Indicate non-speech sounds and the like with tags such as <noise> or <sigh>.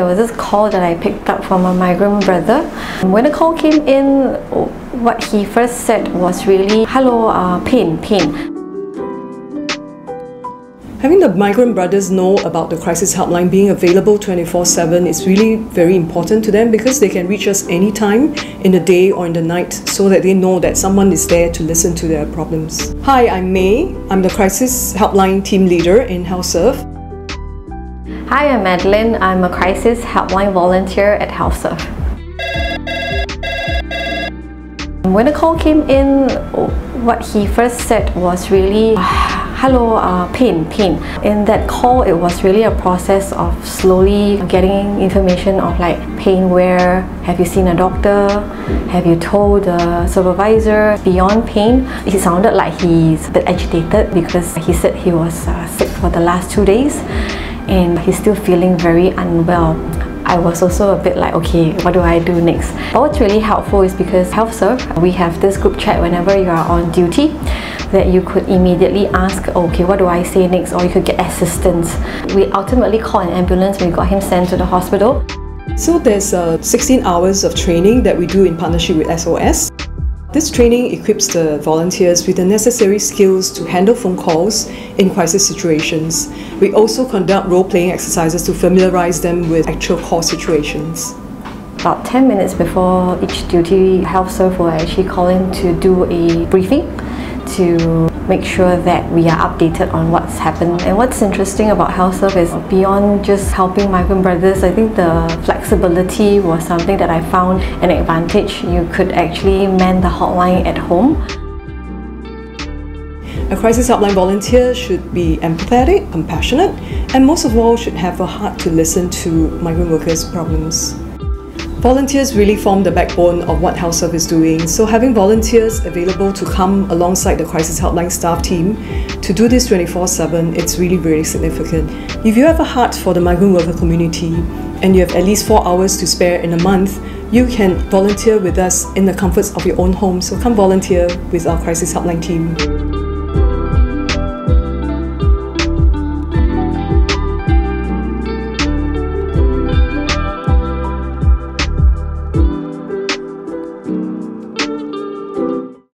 there was this call that I picked up from a migrant brother. When the call came in, what he first said was really, hello, uh, pain, pain. Having the migrant brothers know about the crisis helpline being available 24 7 is really very important to them because they can reach us anytime in the day or in the night so that they know that someone is there to listen to their problems. Hi, I'm May. I'm the crisis helpline team leader in HealthServe. Hi, I'm Madeline. I'm a crisis helpline volunteer at HealthServe. When the call came in, what he first said was really <sighs> hello, uh, pain, pain. In that call, it was really a process of slowly getting information of like pain where, have you seen a doctor, have you told the supervisor, beyond pain. He sounded like he's a bit agitated because he said he was uh, sick for the last two days and he's still feeling very unwell. I was also a bit like, okay, what do I do next? But what's really helpful is because HealthServe, we have this group chat whenever you are on duty that you could immediately ask, okay, what do I say next? Or you could get assistance. We ultimately called an ambulance we got him sent to the hospital. So there's uh, 16 hours of training that we do in partnership with SOS. This training equips the volunteers with the necessary skills to handle phone calls in crisis situations. We also conduct role-playing exercises to familiarize them with actual call situations. About 10 minutes before each duty, HealthServe will actually call in to do a briefing to make sure that we are updated on what's happened. And what's interesting about HealthServe is beyond just helping migrant brothers, I think the flexibility was something that I found an advantage. You could actually man the hotline at home. A crisis helpline volunteer should be empathetic, compassionate, and most of all should have a heart to listen to migrant workers' problems. Volunteers really form the backbone of what HealthServe is doing, so having volunteers available to come alongside the Crisis Helpline staff team to do this 24 7, it's really very significant. If you have a heart for the migrant worker community and you have at least four hours to spare in a month, you can volunteer with us in the comforts of your own home. So come volunteer with our Crisis Helpline team.